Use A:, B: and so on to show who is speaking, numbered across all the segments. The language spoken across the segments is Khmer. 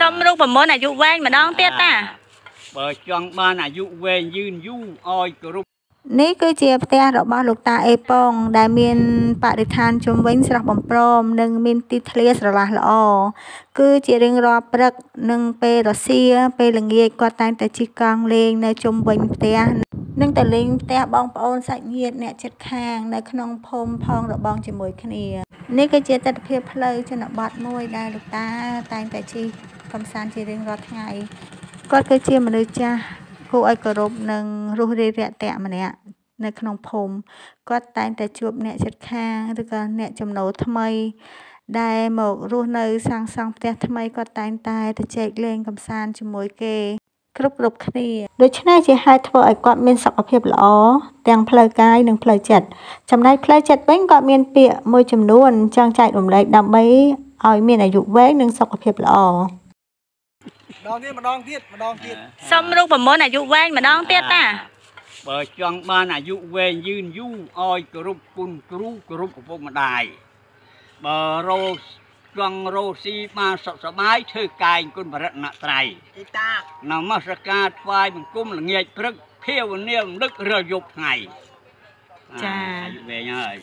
A: សុំរូបមន្តអាយុវែងម្ដងទៀតតា
B: បើចង់បានអាយុវែងយឺនយូរឲ្យគោរព
C: នេះគឺជាផ្ទះរបស់លោកតាអេប៉ុងដែលមានបរិស្ថានជុំវិញស្រស់បំព្រម និងមានទីធ្លាស្រឡះល្អគឺជារៀងរាល់ព្រឹកនិងពេលរសៀលពេលល្ងាចគាត់តែងតែជិះកង់លេងនៅជុំវិញផ្ទះនិងទៅលេងផ្ទះបងប្អូនសាច់ញាតិអ្នកជិតខាង នៅក្នុងភូមិផងរបងជាមួយគ្នា នេះគឺជាទស្សនវិជ្ជាផ្លូវជនបទមួយដែលលោកតាតែងតែជិះ កំសាន្តជារៀងរាល់ថ្ងៃគាត់គឺជាមនុស្សចាស់គួរឲ្យគោរពនិងរុះរាយរាក់ទាក់ម្នាក់នៅក្នុងភូមិគាត់តែងតែជួបអ្នកជិតខាងឬក៏អ្នកចំណូលថ្មី ដែលមករស់នៅសាងសង់ផ្ទះថ្មីគាត់តែងតែទៅចែកលេងកម្សាន្តជាមួយគេគ្រប់គ្រប់គ្នាដូច្នេះជាហេតុធ្វើឲ្យគាត់មានសុខភាពល្អទាំងផ្លូវកាយនិងផ្លូវចិត្តចំណែកផ្លូវចិត្តវិញគាត់មានពាក្យមួយចំនួនចង់ចែករំលែកដើម្បីឲ្យមានអាយុវែងនិងសុខភាពល្អ
D: ម្ដងទៀតម្ដងទៀតម្ដងទៀត
A: សុំរូបមន្តអាយុវែងម្ដងទៀតតា
B: បើចង់បានអាយុវែងយឺនយូរឲ្យគោរពគុណគ្រូគោរពឪពុកម្ដាយបើរោចង់រោស៊ីបានសុខសប្បាយធ្វើកាយគុណបរតនត្រ័យ
D: ទីតា
B: នមស្ការថ្វាយបង្គំល្ងាចព្រឹកភាវនារំលឹករាល់យប់ថ្ងៃអាយុវែងហើយ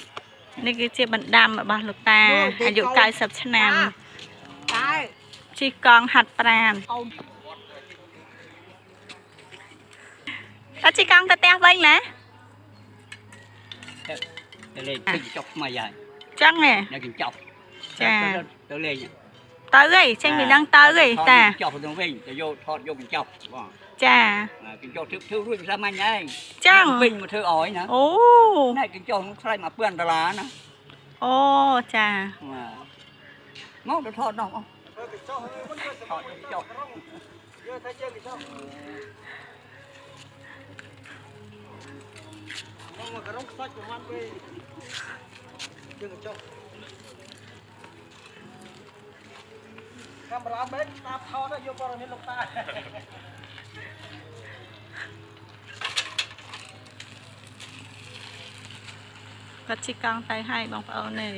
A: នេះគឺជាបណ្ដាំរបស់លោកតាអាយុ90ឆ្នាំ
D: តែ
A: ជិះកង់ហាត់ប្រាណ
D: អូន
A: តែជិះកង់ទៅផ្ទះវិញណា
B: ទៅលេងទឹកចុកថ្មីហើយ
A: ចឹងហ៎
B: នៅកញ្ចប់
A: ចា
B: ទៅលេង
A: ទៅហីចេញពីនឹងទៅហីតា
B: កញ្ចប់ទៅវិញទៅយកថតយកកញ្ចប់បង
A: ចា
B: កញ្ចប់ធ្វើធ្វើរួចសាមញ្ញហើយ
A: ចឹង
B: វិញមកធ្វើអោយណា
A: អូ
B: ណែកញ្ចប់នោះថ្លៃមក2000ដុល្លារណា
A: អូចា
B: មកទៅថតនោះមក
D: ធ្វើកញ្ចក់ហើយមិនធ្វើ
B: ថតយកកញ្ចប់
D: យកថាយើងកញ្ចក់មកមកក្រុងខ្សាច់ប្រហែលពេលយើងកញ្ចក់កាមេរ៉ាបេកតាមថតយកព័ត៌មានលោកតា
A: គាត់ជិះកង់ទៅហើយបងប្អូននេះ